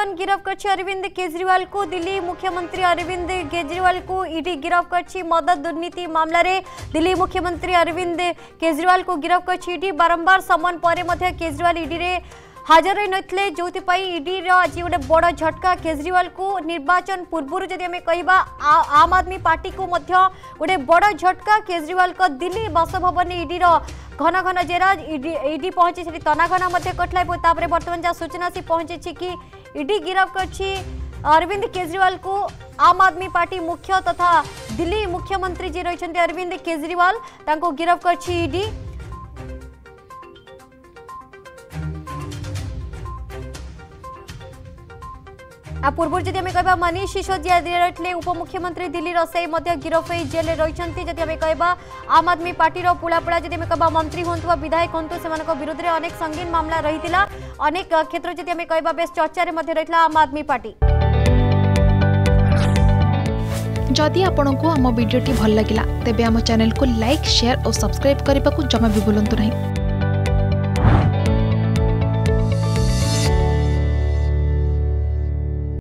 बर्तन गिरफ्त कर अरविंद केजरीवाल को। दिल्ली मुख्यमंत्री अरविंद केजरीवाल को ईडी गिरफ्त कर मद दुर्नीति मामला दिल्ली मुख्यमंत्री अरविंद केजरीवाल को गिरफ्त कर ईडी। बारंबार समन पर केजरीवाल ईडी रे हाजर रही नथिले जोथिपाई ईडी आज गोटे बड़ झटका केजरीवाल को निर्वाचन पूर्व जदि कह आम आदमी पार्टी को मध्य गोटे बड़ झटका केजरीवाल को दिल्ली बासभवन ईडी घन घन जेरा ईडी पहुँची तनाघना कटला बर्तमान जहाँ सूचना ईडी गिरफ्त कर अरविंद केजरीवाल को आम आदमी पार्टी मुख्य तथा दिल्ली मुख्यमंत्री जी रही अरविंद केजरीवाल आ पूर्व जदि आम कह मनीष सिसोदिया रही उपमुख्यमंत्री दिल्ली से गिरफ जेल रही आम कह आम आदमी पार्टी पुलापुला जदि कह मंत्री हूँ विधायक हूँ से विरुद्ध में अनेक संगीन मामला रही अनेक क्षेत्र जदि आम कह बेस चर्चा रही आम आदमी पार्टी। जदि आपण को आम भिडी भल लगा तेब आम चैनल को लाइक, शेयर और सब्सक्राइब करने को जमा भी बुलां नहीं।